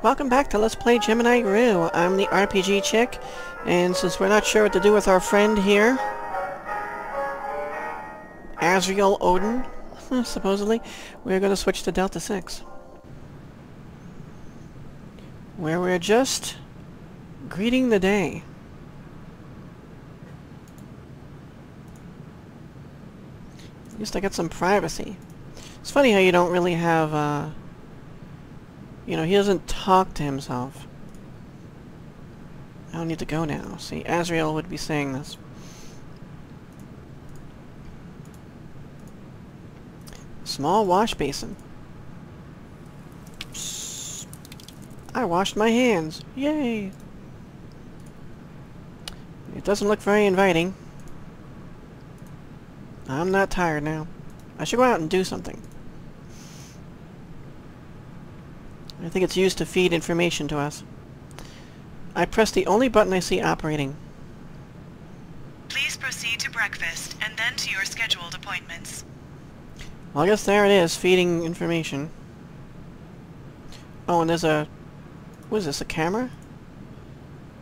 Welcome back to Let's Play Gemini Rue. I'm the RPG chick, and since we're not sure what to do with our friend here, Azrael Odin, supposedly, we're going to switch to Delta 6. Where we're just greeting the day. At least I got some privacy. It's funny how you don't really have, uh... You know, he doesn't talk to himself. I don't need to go now. See, Azrael would be saying this. Small wash basin. I washed my hands. Yay! It doesn't look very inviting. I'm not tired now. I should go out and do something. I think it's used to feed information to us. I press the only button I see operating. Please proceed to breakfast and then to your scheduled appointments. Well, I guess there it is, feeding information. Oh, and there's a... What is this, a camera?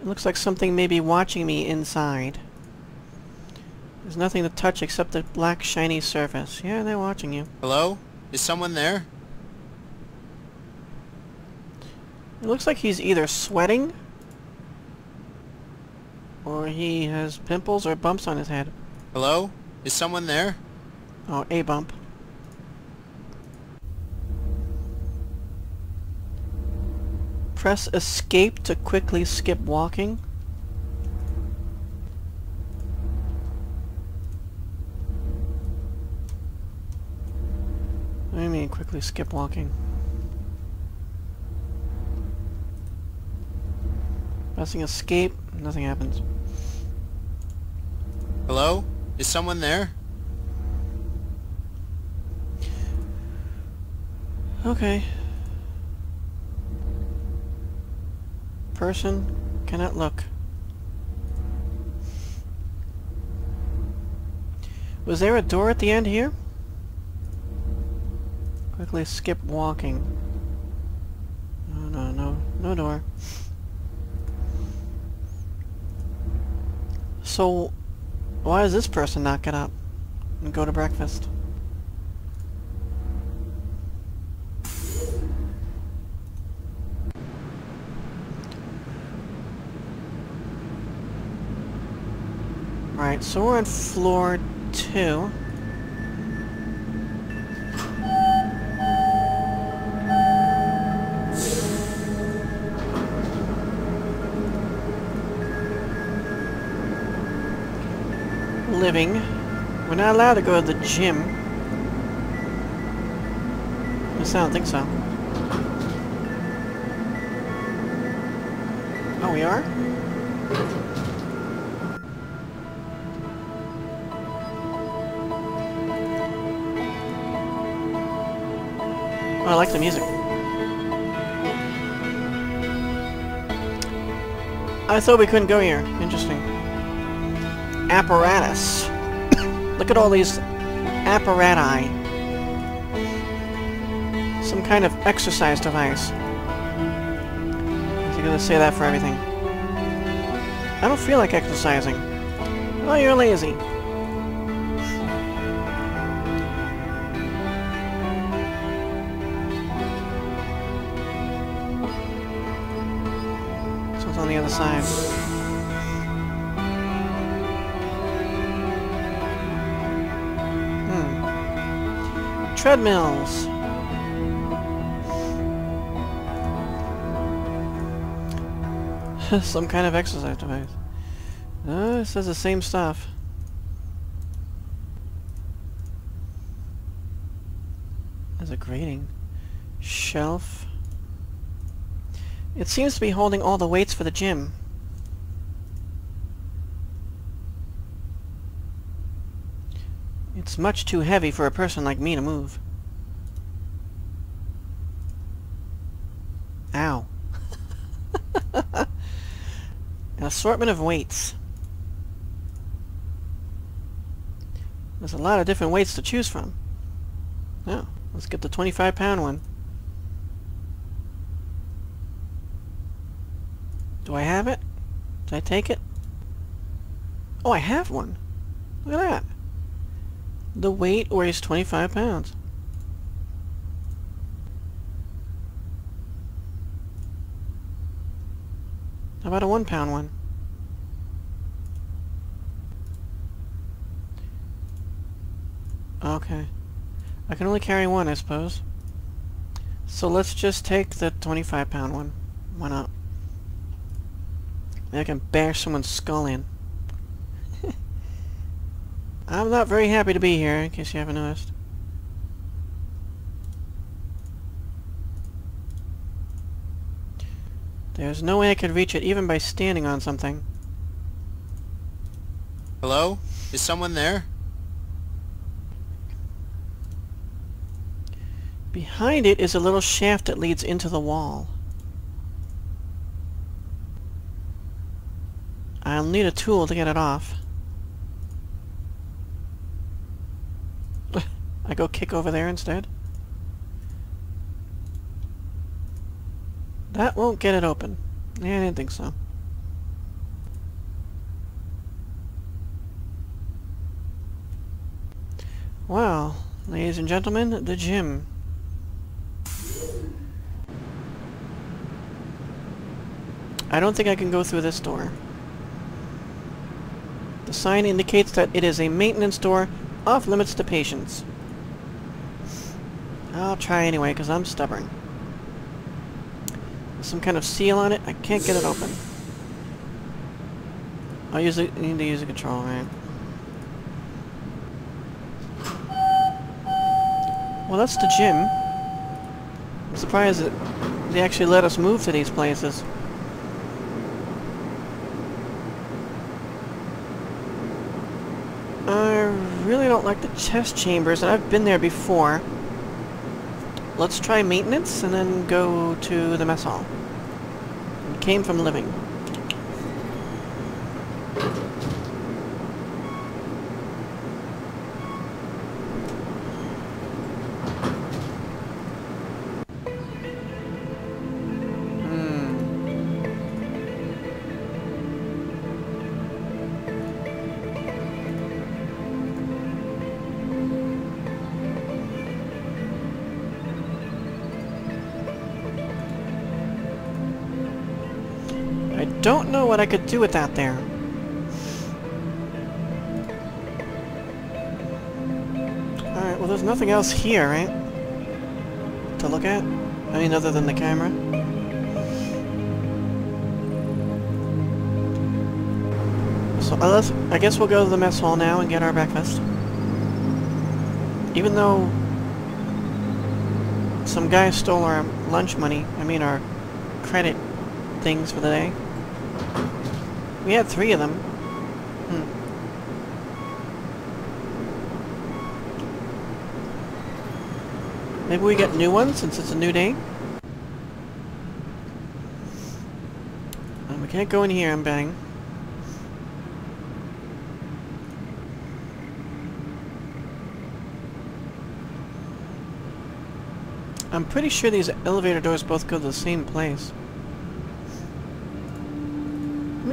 It looks like something may be watching me inside. There's nothing to touch except the black shiny surface. Yeah, they're watching you. Hello? Is someone there? It looks like he's either sweating or he has pimples or bumps on his head. Hello? Is someone there? Oh, a bump. Press escape to quickly skip walking. What do you mean quickly skip walking? Pressing escape, nothing happens. Hello? Is someone there? Okay. Person cannot look. Was there a door at the end here? Quickly skip walking. No, no, no, no door. So, why does this person not get up and go to breakfast? Right, so we're on floor two. We're not allowed to go to the gym. I don't think so. Oh, we are? Oh, I like the music. I thought we couldn't go here. Interesting. Apparatus. Look at all these apparati. Some kind of exercise device. Is he gonna say that for everything? I don't feel like exercising. Oh, you're lazy. So it's on the other side. Treadmills. Some kind of exercise device. Uh, it says the same stuff. There's a grating. Shelf. It seems to be holding all the weights for the gym. It's much too heavy for a person like me to move. Ow. An assortment of weights. There's a lot of different weights to choose from. Now, let's get the 25 pound one. Do I have it? Did I take it? Oh, I have one. Look at that. The weight weighs 25 pounds. How about a one pound one? Okay. I can only carry one, I suppose. So let's just take the 25 pound one. Why not? I can bash someone's skull in. I'm not very happy to be here, in case you haven't noticed. There's no way I could reach it even by standing on something. Hello? Is someone there? Behind it is a little shaft that leads into the wall. I'll need a tool to get it off. I go kick over there instead? That won't get it open. Yeah, I didn't think so. Well, ladies and gentlemen, the gym. I don't think I can go through this door. The sign indicates that it is a maintenance door off limits to patients. I'll try anyway, because I'm stubborn. Some kind of seal on it. I can't get it open. I'll use it. need to use a control, right? Well, that's the gym. I'm surprised that they actually let us move to these places. I really don't like the chest chambers, and I've been there before. Let's try maintenance and then go to the mess hall. It came from living. I could do with that there. Alright, well there's nothing else here, right? To look at? I mean, other than the camera? So, uh, let's, I guess we'll go to the mess hall now and get our breakfast. Even though some guy stole our lunch money, I mean our credit things for the day. We had three of them. Hmm. Maybe we get new ones since it's a new day? Uh, we can't go in here, I'm betting. I'm pretty sure these elevator doors both go to the same place.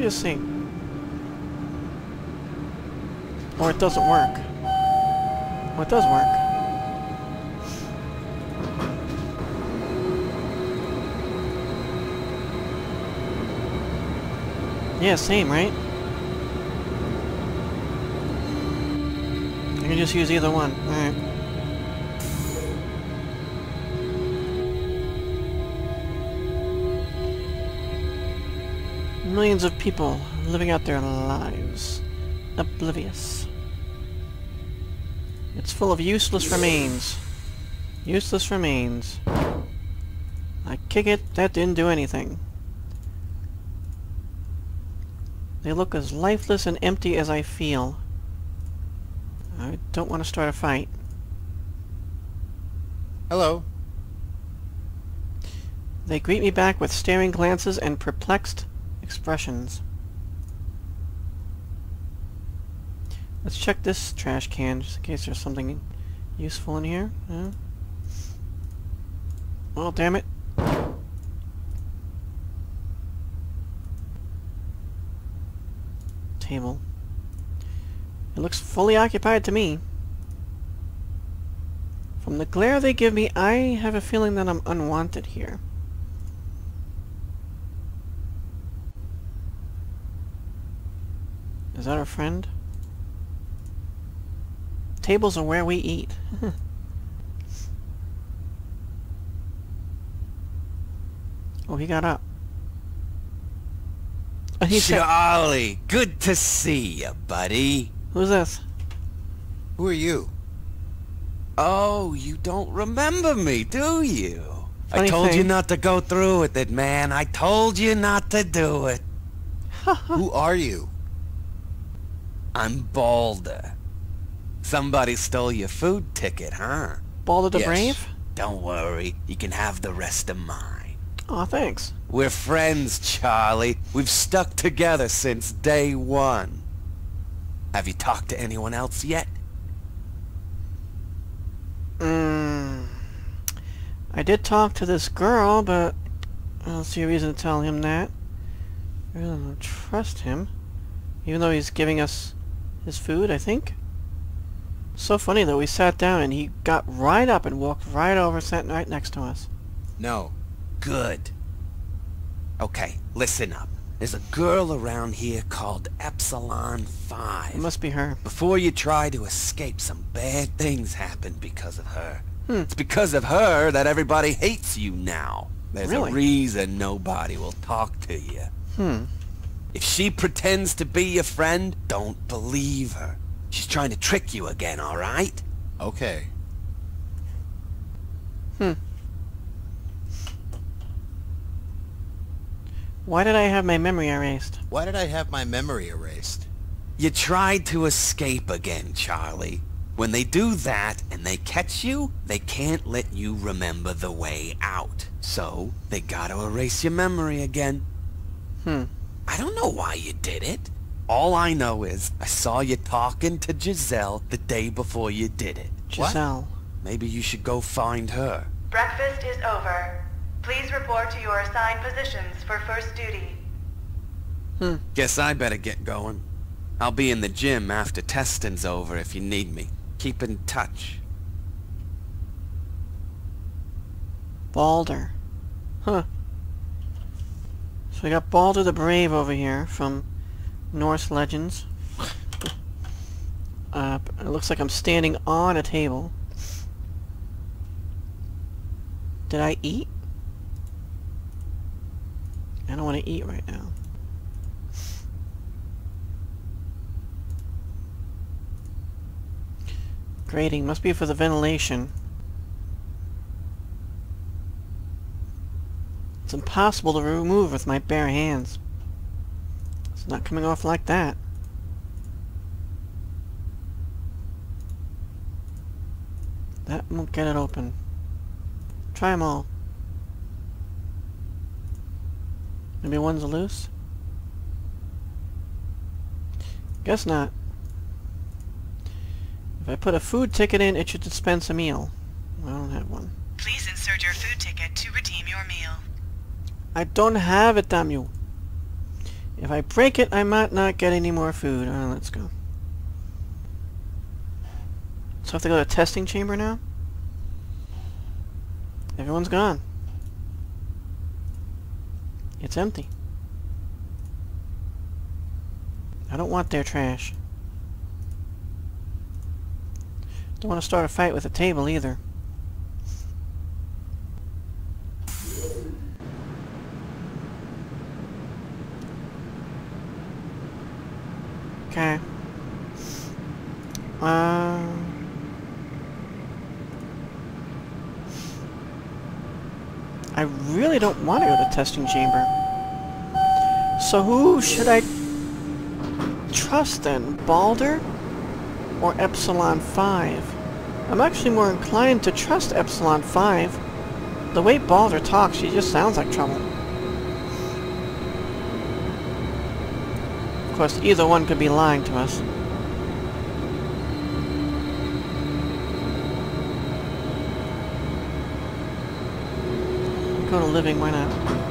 Let me just see. Or it doesn't work. Oh, it does work. Yeah, same, right? I can just use either one. Alright. Millions of people living out their lives. Oblivious. It's full of useless remains. Useless remains. I kick it, that didn't do anything. They look as lifeless and empty as I feel. I don't want to start a fight. Hello? They greet me back with staring glances and perplexed expressions. Let's check this trash can, just in case there's something useful in here. Yeah. Well, damn it. table. It looks fully occupied to me. From the glare they give me, I have a feeling that I'm unwanted here. Is that our friend? Tables are where we eat. oh, he got up. Oh, he said, Charlie, good to see you, buddy. who's this? Who are you? Oh, you don't remember me, do you? Funny I told you not to go through with it, man. I told you not to do it. Who are you? I'm Balder. Somebody stole your food ticket, huh? Balder the Yes. Brave? Don't worry, you can have the rest of mine. Aw, thanks. We're friends, Charlie. We've stuck together since day one. Have you talked to anyone else yet? Mm, I did talk to this girl, but I don't see a reason to tell him that. I really don't trust him. Even though he's giving us his food, I think. So funny though, we sat down and he got right up and walked right over, sat right next to us. No. Good. Okay, listen up. There's a girl around here called Epsilon 5. It must be her. Before you try to escape, some bad things happen because of her. Hmm. It's because of her that everybody hates you now. There's Really? a reason nobody will talk to you. Hmm. If she pretends to be your friend, don't believe her. She's trying to trick you again, alright? Okay. Hmm. Why did I have my memory erased? Why did I have my memory erased? You tried to escape again, Charlie. When they do that and they catch you, they can't let you remember the way out. So, they gotta erase your memory again. Hmm. I don't know why you did it. All I know is I saw you talking to Giselle the day before you did it. What? Giselle. Maybe you should go find her. Breakfast is over. Please report to your assigned positions for first duty. Hmm. Guess I better get going. I'll be in the gym after testing's over if you need me. Keep in touch. Balder. Huh. We got Balder the Brave over here from Norse legends. uh, it looks like I'm standing on a table. Did I eat? I don't want to eat right now. Grating must be for the ventilation. It's impossible to remove with my bare hands. It's not coming off like that. That won't get it open. Try them all. Maybe one's loose? Guess not. If I put a food ticket in, it should dispense a meal. I don't have one. Please insert your food ticket to redeem your meal. I don't have it, damn you. If I break it, I might not get any more food. Oh, let's go. So I have to go to the testing chamber now? Everyone's gone. It's empty. I don't want their trash. Don't want to start a fight with a table either. Okay. Um. I really don't want to go to testing chamber. So who should I trust then? Balder or Epsilon 5? I'm actually more inclined to trust Epsilon 5. The way Balder talks, she just sounds like trouble. Of course, either one could be lying to us. Go to living, why not?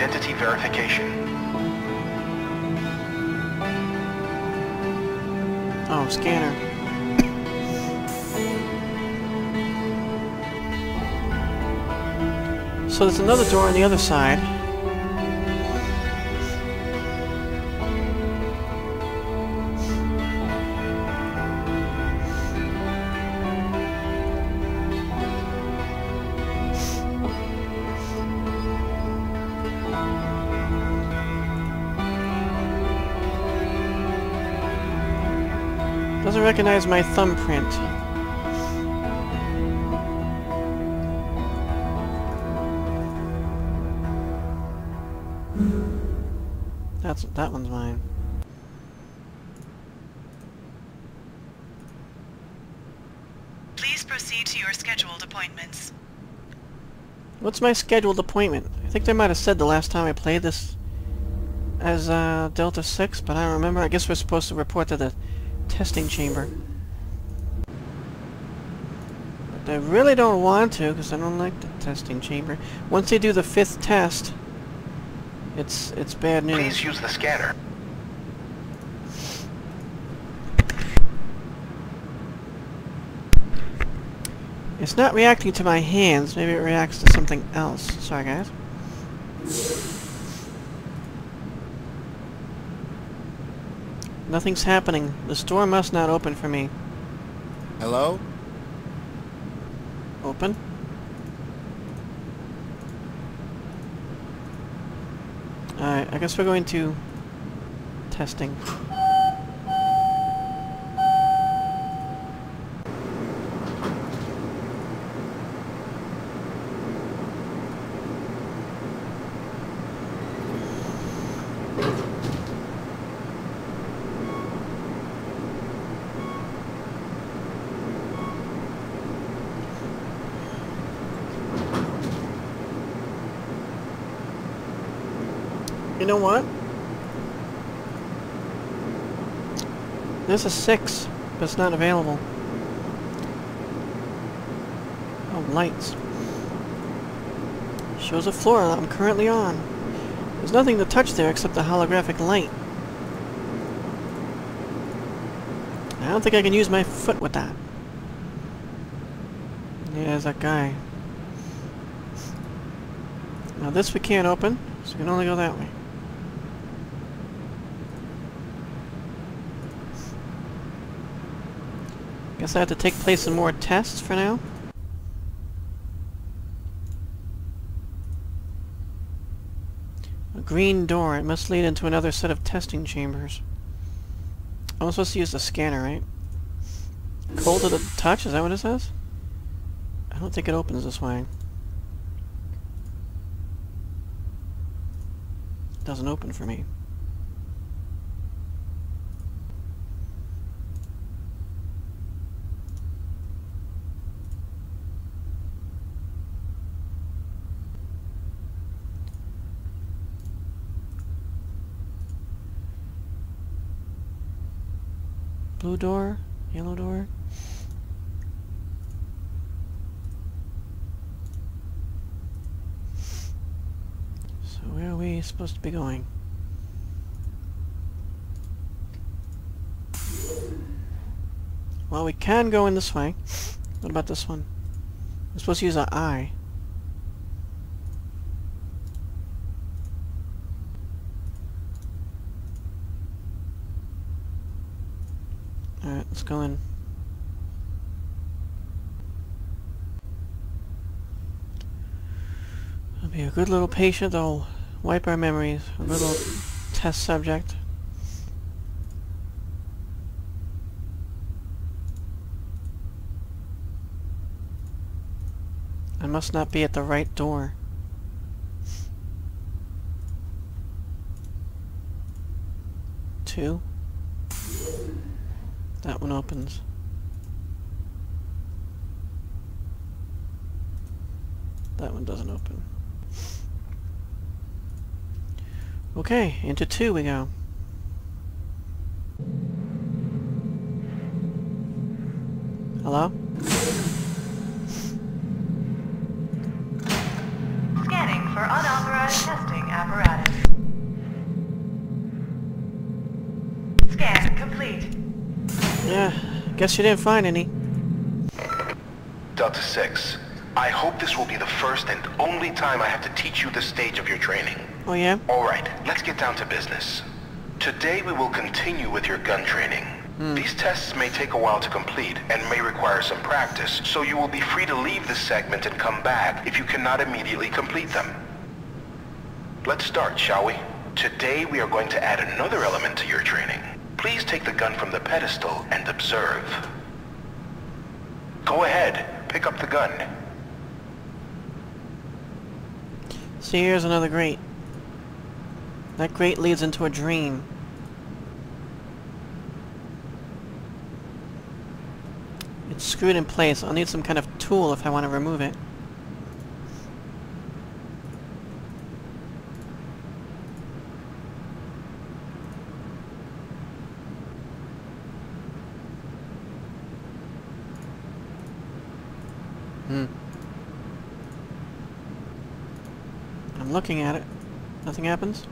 Identity verification. Oh, scanner. So there's another door on the other side. Recognize my thumbprint. That's that one's mine. Please proceed to your scheduled appointments. What's my scheduled appointment? I think they might have said the last time I played this as uh, Delta 6, but I don't remember. I guess we're supposed to report to the testing chamber. But I really don't want to, because I don't like the testing chamber. Once they do the fifth test, it's it's bad news. Please use the scanner. It's not reacting to my hands. Maybe it reacts to something else. Sorry, guys. Nothing's happening. The store must not open for me. Hello? Open? Alright, I guess we're going to... testing. Know what? There's a 6, but it's not available. Oh, lights. Shows a floor that I'm currently on. There's nothing to touch there except the holographic light. I don't think I can use my foot with that. Yeah, there's that guy. Now this we can't open, so we can only go that way. Guess I have to take place in more tests for now. A green door. It must lead into another set of testing chambers. I'm supposed to use the scanner, right? Cold to the touch? Is that what it says? I don't think it opens this way. It doesn't open for me. Door? Yellow door? So where are we supposed to be going? Well, we can go in this way. What about this one? We're supposed to use our eye. Alright, let's go in. I'll be a good little patient. I'll wipe our memories. A little test subject. I must not be at the right door. Two. That one opens. That one doesn't open. Okay, into two we go. Hello? Guess you didn't find any. Delta 6, I hope this will be the first and only time I have to teach you this stage of your training. Oh yeah? Alright, let's get down to business. Today we will continue with your gun training. Hmm. These tests may take a while to complete and may require some practice, so you will be free to leave this segment and come back if you cannot immediately complete them. Let's start, shall we? Today we are going to add another element to your training. Please take the gun from the pedestal and observe. Go ahead, pick up the gun. See, here's another grate. That grate leads into a dream. It's screwed in place. I'll need some kind of tool if I want to remove it. Looking at it. Nothing happens?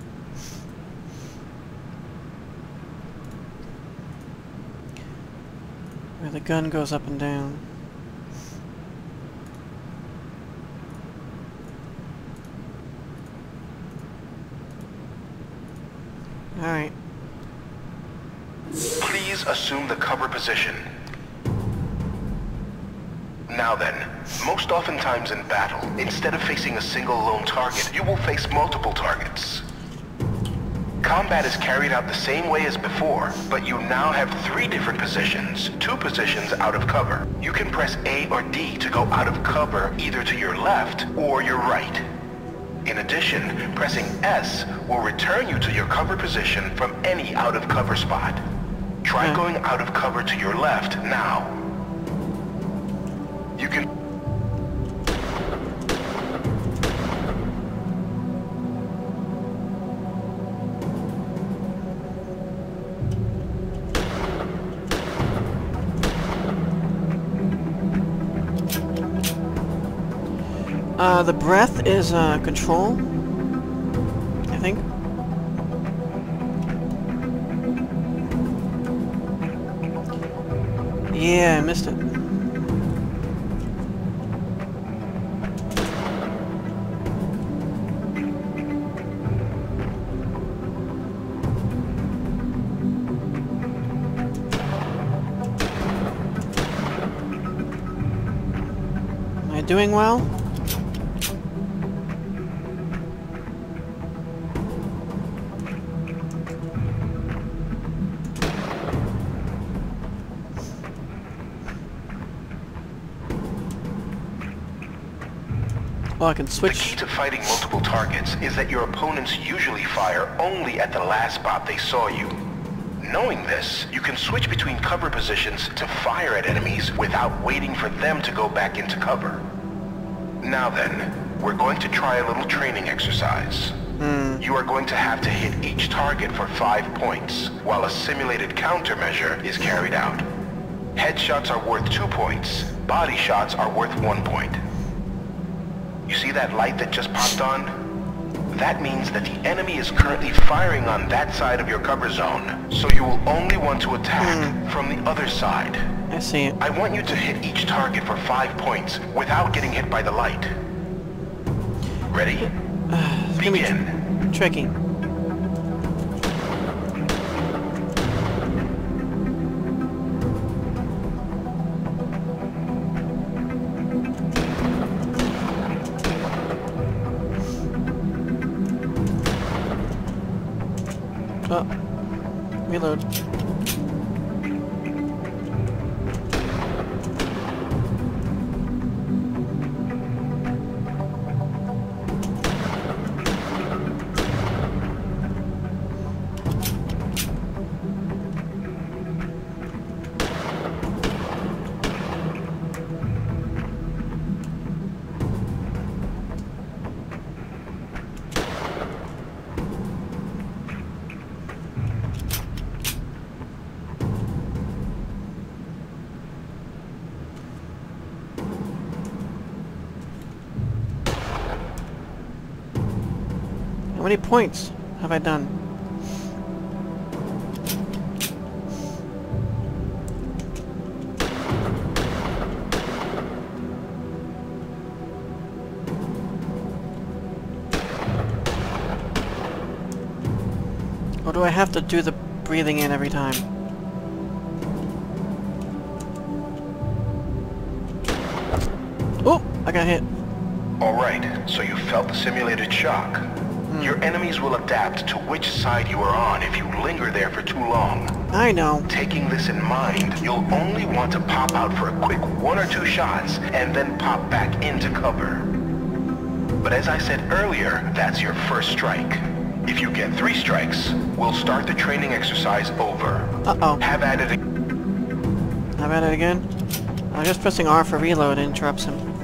Where the gun goes up and down. Alright. Please assume the cover position. Now then, most oftentimes in battle, instead of facing a single lone target, you will face multiple targets. Combat is carried out the same way as before, but you now have three different positions, two positions out of cover. You can press A or D to go out of cover either to your left or your right. In addition, pressing S will return you to your cover position from any out of cover spot. Try Hmm. going out of cover to your left now. You can Uh, the breath is, uh, control. I think. Yeah, I missed it. Doing well? I can switch. The key to fighting multiple targets is that your opponents usually fire only at the last spot they saw you. Knowing this, you can switch between cover positions to fire at enemies without waiting for them to go back into cover. Now then, we're going to try a little training exercise. Hmm. You are going to have to hit each target for five points, while a simulated countermeasure is carried out. Headshots are worth two points, body shots are worth one point. You see that light that just popped on? That means that the enemy is currently firing on that side of your cover zone, so you will only want to attack hmm. from the other side. I see it. I want you to hit each target for five points without getting hit by the light. Ready? Uh, be Begin. tr- tricky. Reload. many points have I done? Or do I have to do the breathing in every time? Oh! I got hit. Alright, so you felt the simulated shock. Your enemies will adapt to which side you are on if you linger there for too long. I know. Taking this in mind, you'll only want to pop out for a quick one or two shots and then pop back into cover. But as I said earlier, that's your first strike. If you get three strikes, we'll start the training exercise over. Uh-oh. Have at it. I'm at it again. I'm just pressing R for reload interrupts him.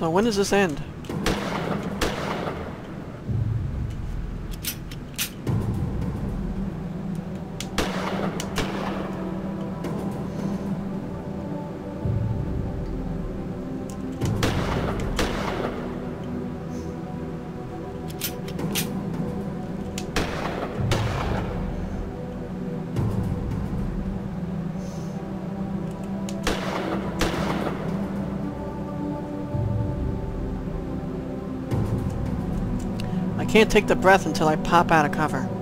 So when does this end? Can't take the breath until I pop out of cover.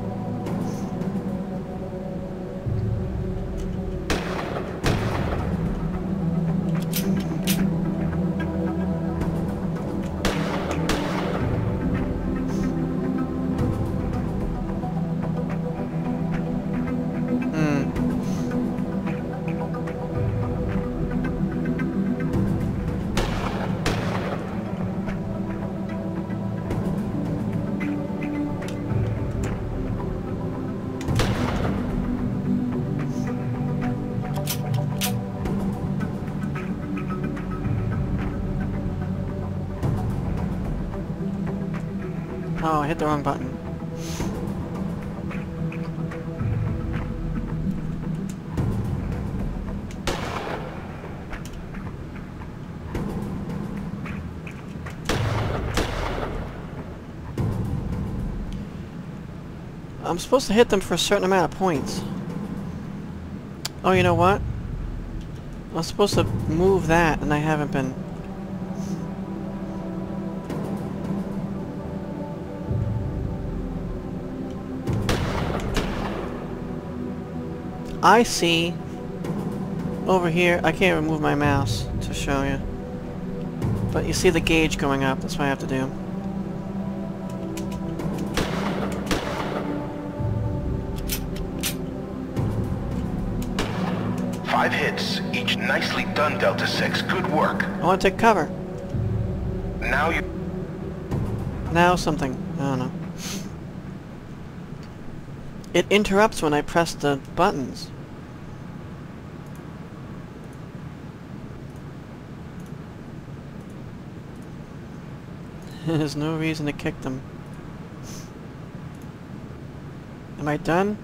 Hit the wrong button. I'm supposed to hit them for a certain amount of points. Oh, you know what? I'm supposed to move that, and I haven't been. I see over here, I can't remove my mouse to show you. But you see the gauge going up, that's what I have to do. Five hits, each nicely done, Delta 6. Good work. I want to take cover. Now you... Now something. I don't know. It interrupts when I press the buttons. There's no reason to kick them. Am I done?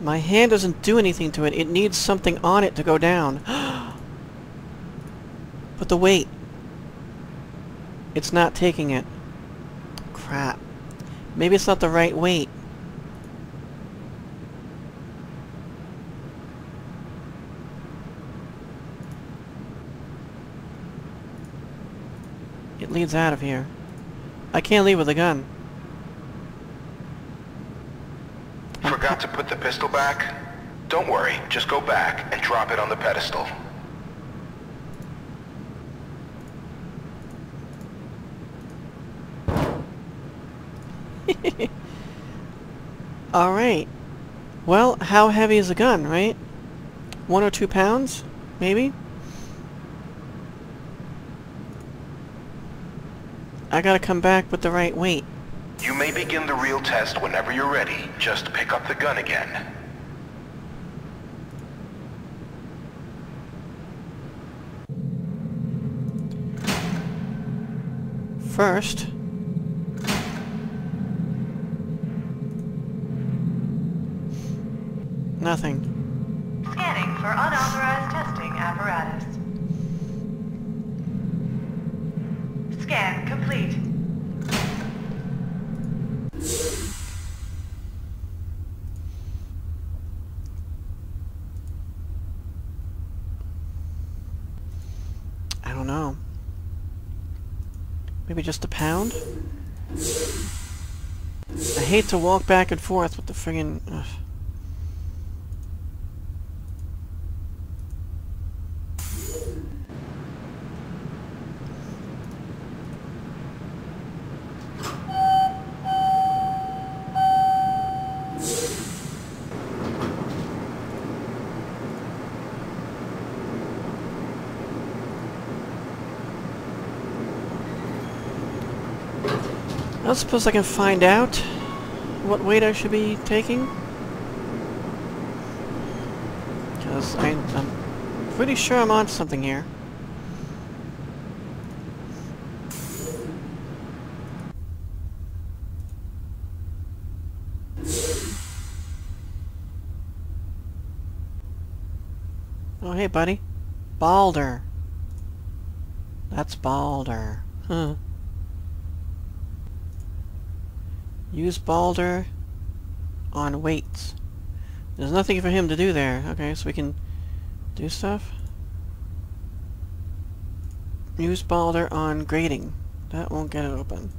My hand doesn't do anything to it. It needs something on it to go down. but the weight. It's not taking it. Crap. Maybe it's not the right weight. It leads out of here. I can't leave with a gun. Forgot to put the pistol back? Don't worry, just go back and drop it on the pedestal. Alright. Well, how heavy is a gun, right? One or two pounds? Maybe? I gotta come back with the right weight. You may begin the real test whenever you're ready. Just pick up the gun again. first... Nothing. Maybe just a pound? I hate to walk back and forth with the friggin... Ugh. I suppose I can find out what weight I should be taking. Because I'm pretty sure I'm on something here. Oh, hey, buddy. Balder. That's Balder. Huh. Use Balder on weights. There's nothing for him to do there. Okay, so we can do stuff. Use Balder on grating. That won't get it open.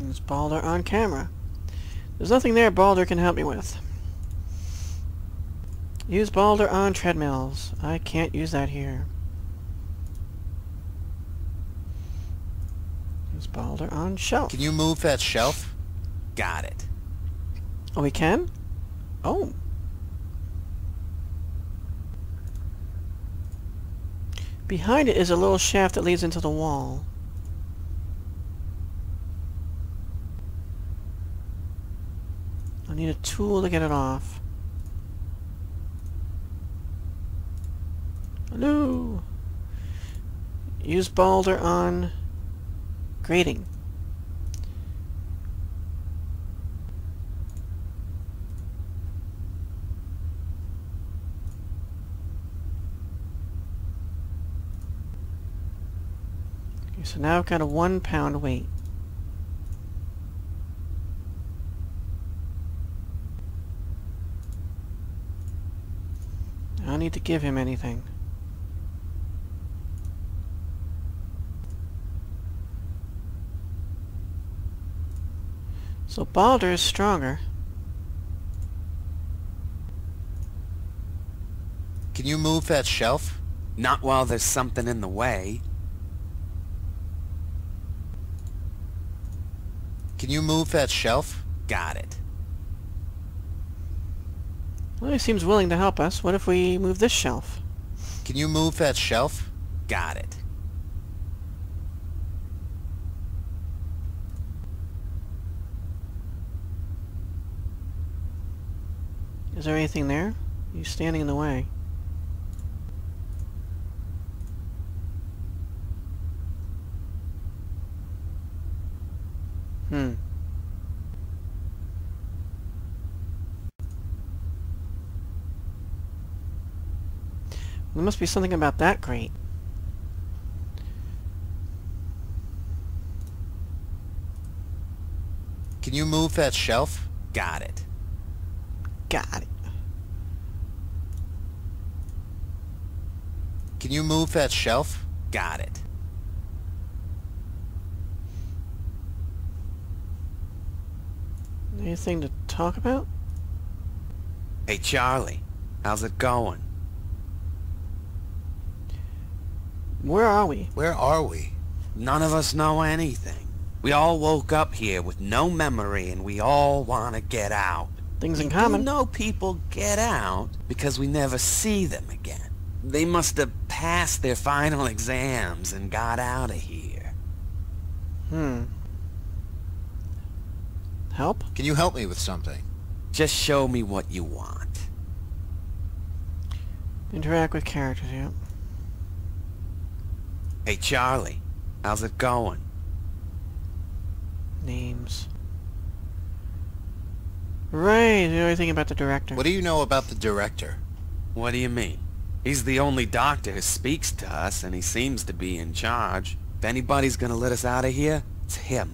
Use Balder on camera. There's nothing there Balder can help me with. Use Balder on treadmills. I can't use that here. Use Balder on shelf. Can you move that shelf? Got it. Oh, we can? Oh. Behind it is a little shaft that leads into the wall. I need a tool to get it off. Hello! Use Balder on grating. Okay, so now I've got a one pound weight. I don't need to give him anything. So Balder is stronger. Can you move that shelf? Not while there's something in the way. Can you move that shelf? Got it. Well, he seems willing to help us. What if we move this shelf? Can you move that shelf? Got it. Is there anything there? You're standing in the way. Hmm. There must be something about that grate. Can you move that shelf? Got it. Got it. Can you move that shelf? Got it. Anything to talk about? Hey, Charlie. How's it going? Where are we? Where are we? None of us know anything. We all woke up here with no memory and we all want to get out. Things in We common. do know people get out because we never see them again. They must have passed their final exams and got out of here. Hmm. Help? Can you help me with something? Just show me what you want. Interact with characters, yep. Hey, Charlie. How's it going? Names. Right, you know anything about the director? What do you know about the director? What do you mean? He's the only doctor who speaks to us, and he seems to be in charge. If anybody's gonna let us out of here, it's him.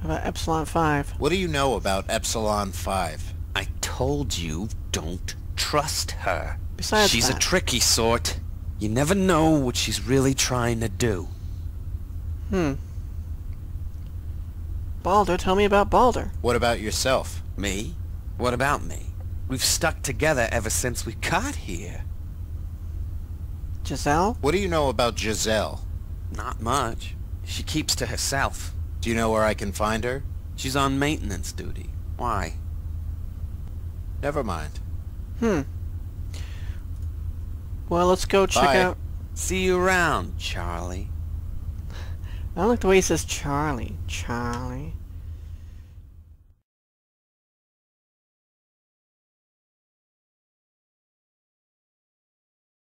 How about Epsilon 5? What do you know about Epsilon 5? I told you, don't trust her. Besides she's a tricky sort. You never know what she's really trying to do. Hmm. Balder, tell me about Balder. What about yourself? Me? What about me? We've stuck together ever since we got here. Giselle? What do you know about Giselle? Not much. She keeps to herself. Do you know where I can find her? She's on maintenance duty. Why? Never mind. Hmm. Well, let's go check Bye. out... See you around, Charlie. I like the way he says Charlie. Charlie.